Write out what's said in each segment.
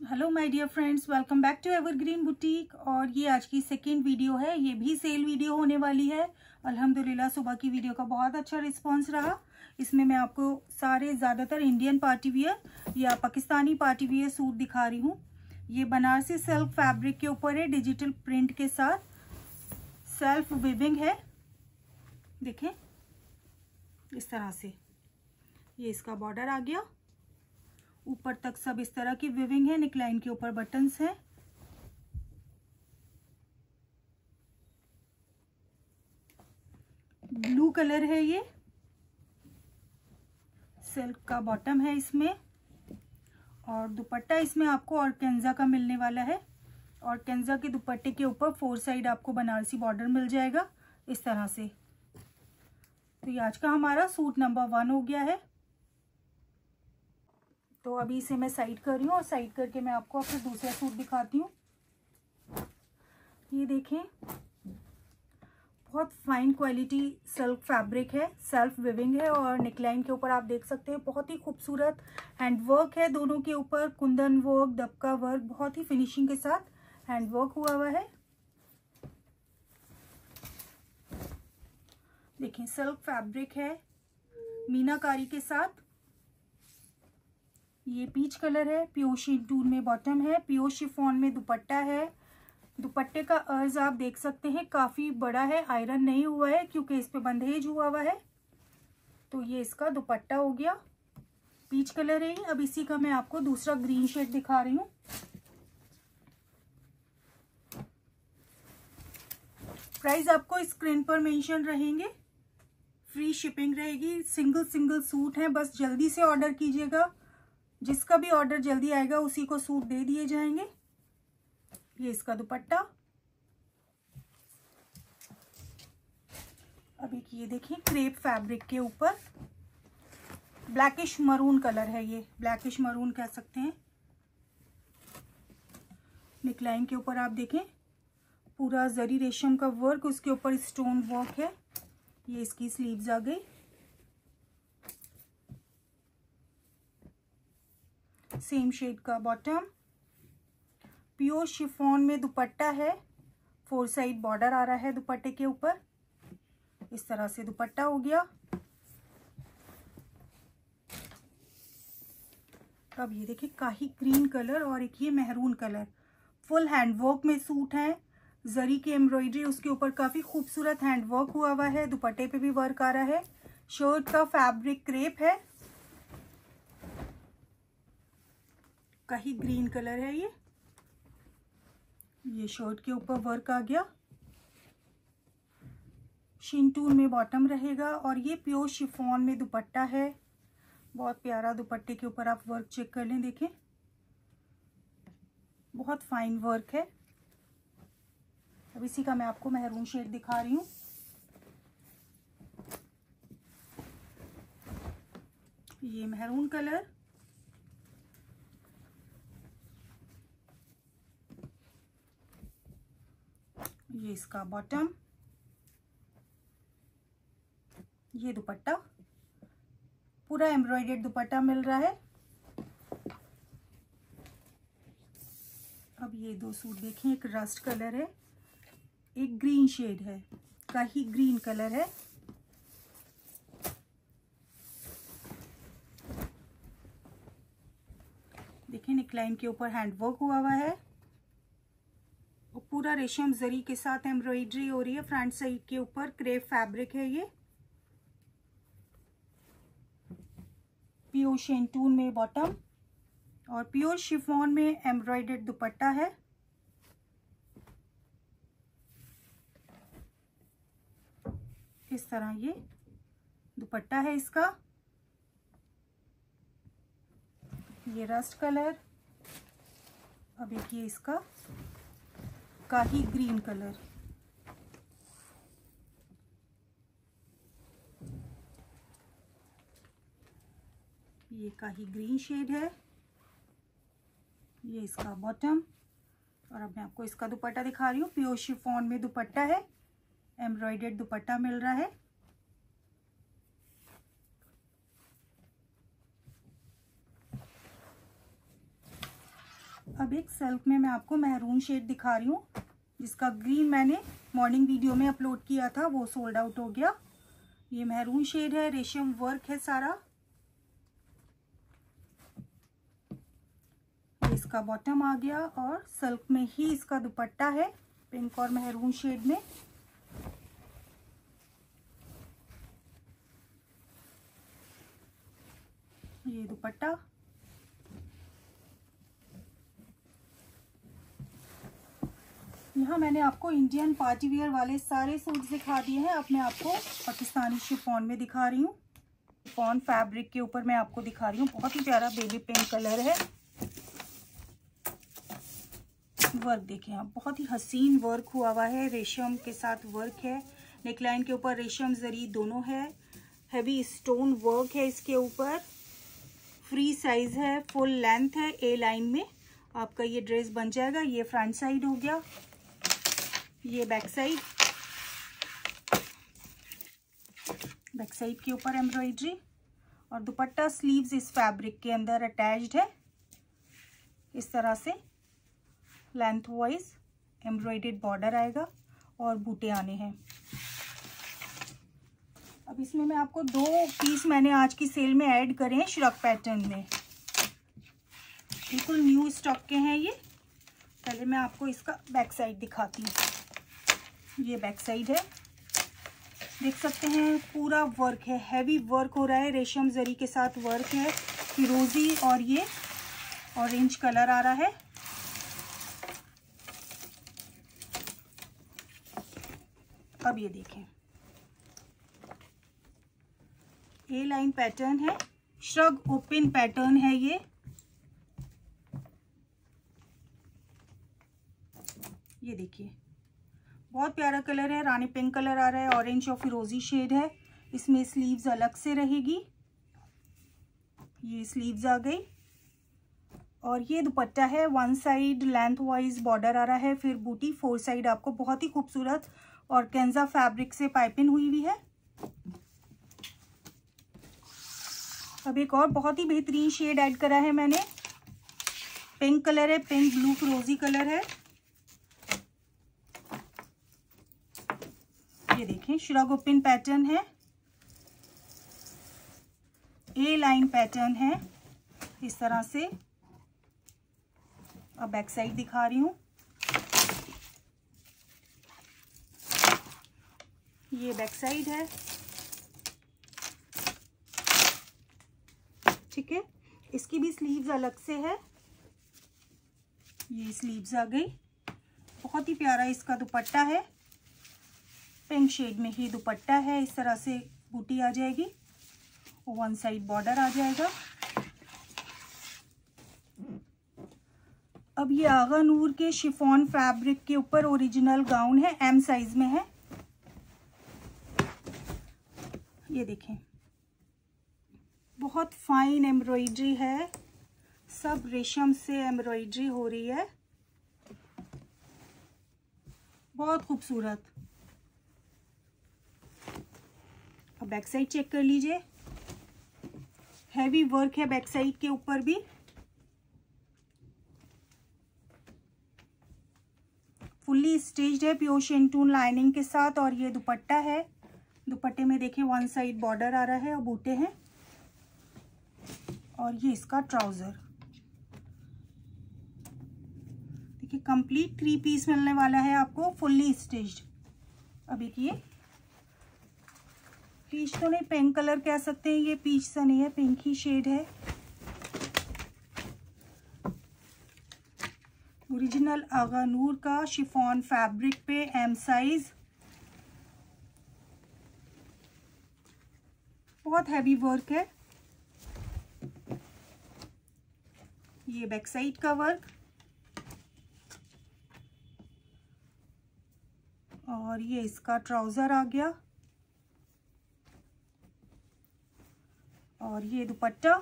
Hello my dear friends welcome back to evergreen boutique और ये आज की सेकेंड वीडियो है. ये भी सेल वीडियो होने वाली है. अल्हम्दुलिल्लाह सुबह की वीडियो का बहुत अच्छा रिस्पांस रहा. इसमें मैं आपको सारे ज़्यादातर इंडियन पार्टी वियर या पाकिस्तानी पार्टी वियर सूट दिखा रही हूँ. ये बनारसी सेल्फ फैब्रिक के ऊपर है डिजिटल प्रिंट के साथ. सेल्फ विविंग है. देखें. इस तरह से। ये इसका बॉर्डर आ गया। ऊपर तक सब इस तरह की विविंग है निकलाइन के ऊपर बटन्स है। ब्लू कलर है ये। सिल्क का बॉटम है इसमें। और दुपट्टा इसमें आपको और कैंजा का मिलने वाला है। और कैंजा के दुपट्टे के ऊपर फोर साइड आपको बनारसी बॉर्डर मिल जाएगा, इस तरह से। तो ये आज का हमारा सूट नंबर वन हो गया है। तो अभी इसे मैं साइड कर रही हूँ और साइड करके मैं आपको अपना दूसरा सूट दिखाती हूँ। ये देखें, बहुत फाइन क्वालिटी सिल्क फैब्रिक है सेल्फ विविंग है और नेकलाइन के ऊपर आप देख सकते हैं, बहुत ही खूबसूरत हैंड वर्क है, दोनों के ऊपर कुंदन वर्क दबका वर्क बहुत ही फिनिशिंग के साथ हैंड वर्क हुआ हुआ है। देखें सिल्क फैब्रिक है। मीनाकारी के साथ ये पीच कलर है। प्योर टून में बॉटम है। प्योर शिफॉन में दुपट्टा है। दुपट्टे का अर्ज़ आप देख सकते हैं, काफ़ी बड़ा है। आयरन नहीं हुआ है, क्योंकि इस पे बंदेज हुआ हुआ है। तो ये इसका दुपट्टा हो गया। पीच कलर है अब इसी का मैं आपको दूसरा ग्रीन शेड दिखा रही हूँ। प्राइस आपको स्क्रीन पर मेंशन रहेंगे। फ्री शिपिंग रहेगी। सिंगल सिंगल सूट है। बस जल्दी से ऑर्डर कीजिएगा। जिसका भी ऑर्डर जल्दी आएगा, उसी को सूट दे दिए जाएँगे। ये इसका दुपट्टा। अब एक ये देखिए, क्रेप फैब्रिक के ऊपर। ब्लैकिश मरून कलर है ये। ब्लैकिश मरून कह सकते हैं। निकलाइन के ऊपर आप देखें। पूरा जरी रेशम का वर्क, उसके ऊपर स्टोन वर्क है। ये इसकी स्लीव्स आ गई। सेम शेड का बॉटम प्योर शिफॉन में दुपट्टा है। फोर साइड बॉर्डर आ रहा है दुपट्टे के ऊपर। इस तरह से दुपट्टा हो गया। अब ये देखिए, काही ग्रीन कलर और एक ये मेहरून कलर फुल हैंडवर्क में सूट है। जरी की एम्ब्रॉयडरी उसके ऊपर काफ़ी खूबसूरत हैंड वर्क हुआ हुआ है, दुपट्टे पे भी वर्क आ रहा है। शर्ट का फैब्रिक क्रेप है। का ही ग्रीन कलर है ये। ये शर्ट के ऊपर वर्क आ गया। शिंटून में बॉटम रहेगा और ये प्योर शिफॉन में दुपट्टा है। बहुत प्यारा दुपट्टे के ऊपर आप वर्क चेक कर लें, देखें। बहुत फाइन वर्क है। अब इसी का मैं आपको मेहरून शेड दिखा रही हूँ। ये मेहरून कलर। ये इसका बॉटम। ये दुपट्टा। पूरा एम्ब्रॉयडेड दुपट्टा मिल रहा है। अब ये दो सूट देखें, एक रस्ट कलर है। एक ग्रीन शेड है, का ही ग्रीन कलर है। देखिए निकलाइन के ऊपर हैंडवर्क हुआ हुआ है। और पूरा रेशम जरी के साथ एम्ब्रॉयडरी हो रही है फ्रंट साइड के ऊपर क्रेप फैब्रिक है ये। प्योर शेंटून में बॉटम और प्योर शिफॉन में एम्ब्रॉयडर्ड दुपट्टा है। इस तरह ये दुपट्टा है इसका? ये रस्ट कलर, अब एक ये इसका काही ग्रीन कलर। ये काही ग्रीन शेड है, ये इसका बॉटम, और अब मैं आपको इसका दुपट्टा दिखा रही हूँ। प्योर शिफॉन में दुपट्टा है। एम्ब्रॉयडेड दुपट्टा मिल रहा है। अब एक सेल्फ में मैं आपको मेहरून शेड दिखा रही हूँ, जिसका ग्रीन मैंने मॉर्निंग वीडियो में अपलोड किया था, वो सोल्ड आउट हो गया। ये मेहरून शेड है, रेशम वर्क है सारा। इसका बॉटम आ गया और सल्क में ही इसका दुपट्टा है पिंक और मेहरून शेड में। ये दुपट्टा। यहाँ मैंने आपको इंडियन पार्टी वेयर वाले सारे सूट दिखा दिए हैं। अब मैं आपको पाकिस्तानी शिफॉन में दिखा रही हूँ। शिफॉन फैब्रिक के ऊपर मैं आपको दिखा रही हूँ। बहुत ही प्यारा बेबी पिंक कलर है। वर्क देखें आप। बहुत ही हसीन वर्क हुआ हुआ है। रेशम के साथ वर्क है। नेकलाइन के ऊपर रेशम जरी दोनों है। हैवी स्टोन वर्क है इसके ऊपर। फ्री साइज़ है फुल लेंथ है ए लाइन में आपका ये ड्रेस बन जाएगा, ये फ्रंट साइड हो गया, ये बैक साइड बैक साइड के ऊपर एम्ब्रॉयडरी और दुपट्टा स्लीव्स इस फैब्रिक के अंदर अटैच्ड है। इस तरह से लेंथ वाइज एम्ब्रॉयडेड बॉर्डर आएगा और बूटे आने हैं। अब इसमें मैं आपको दो पीस मैंने आज की सेल में ऐड करे हैं श्रक पैटर्न में। बिल्कुल न्यू स्टॉक के हैं ये। पहले मैं आपको इसका बैक साइड दिखाती हूँ। ये बैक साइड है। देख सकते हैं, पूरा वर्क है। हैवी वर्क हो रहा है। रेशम जरी के साथ वर्क है। फिरोजी और ये ऑरेंज कलर आ रहा है। अब ये देखें। ए लाइन पैटर्न है। श्रग ओपन पैटर्न है ये। ये देखिए। बहुत प्यारा कलर है। रानी पिंक कलर आ रहा है। ऑरेंज और फिरोजी शेड है। इसमें स्लीव्स अलग से रहेगी। ये स्लीव्स आ गई। और ये दुपट्टा है। One side lengthwise border आ रहा है। फिर बूटी फोर साइड आपको बहुत ही खूबसूरत और कैंजा फैब्रिक से पाइपिंग हुई हुई है। अब एक और बहुत ही बेहतरीन शेड ऐड करा है मैंने। पिंक कलर है पिंक ब्लू फ्रोजी कलर है। ये देखें श्रग ओपन पैटर्न है। ए लाइन पैटर्न है, इस तरह से। अब बैक साइड दिखा रही हूँ। ये बैक साइड है। ठीक है? इसकी भी स्लीव्स अलग से है। ये स्लीव्स आ गई। बहुत ही प्यारा इसका दुपट्टा है। पिंक शेड में ही दुपट्टा है। इस तरह से बूटी आ जाएगी। वन साइड बॉर्डर आ जाएगा। अब ये आगा नूर के शिफॉन फैब्रिक के ऊपर ओरिजिनल गाउन है। एम साइज़ में है। ये देखें। बहुत फाइन एम्ब्रॉयडरी है। सब रेशम से एम्ब्रॉयडरी हो रही है। बहुत खूबसूरत। अब बैक साइड चेक कर लीजिए। हैवी वर्क है बैक साइड के ऊपर भी। फुल्ली स्टिच्ड है प्योर शेंटून लाइनिंग के साथ और ये दुपट्टा है। दुपट्टे में देखिए वन साइड बॉर्डर आ रहा है और बूटे हैं। और ये इसका ट्राउज़र। देखिए कंप्लीट थ्री पीस मिलने वाला है आपको फुल्ली स्टिच्ड अब ये। पीच तो नहीं पिंक कलर कह सकते हैं, ये पीच सा नहीं है पिंक ही शेड है। ओरिजिनल आगा नूर का शिफॉन फैब्रिक पे एम साइज़ बहुत हैवी वर्क है। ये बैक साइड का वर्क और ये इसका ट्राउज़र आ गया. और ये दुपट्टा.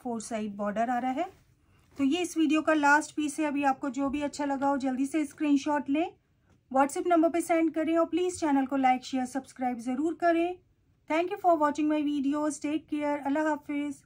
फोर साइड बॉर्डर आ रहा है. तो ये इस वीडियो का लास्ट पीस है. अभी आपको जो भी अच्छा लगा हो, जल्दी से स्क्रीनशॉट लें. व्हाट्सएप नंबर पे सेंड करें और प्लीज़ चैनल को लाइक शेयर सब्सक्राइब ज़रूर करें. Thank you for watching my videos. Take care. Allah Hafiz.